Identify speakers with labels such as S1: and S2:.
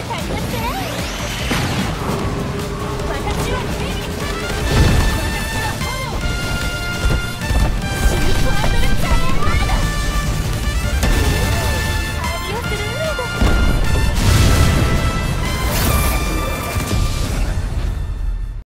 S1: 来看看。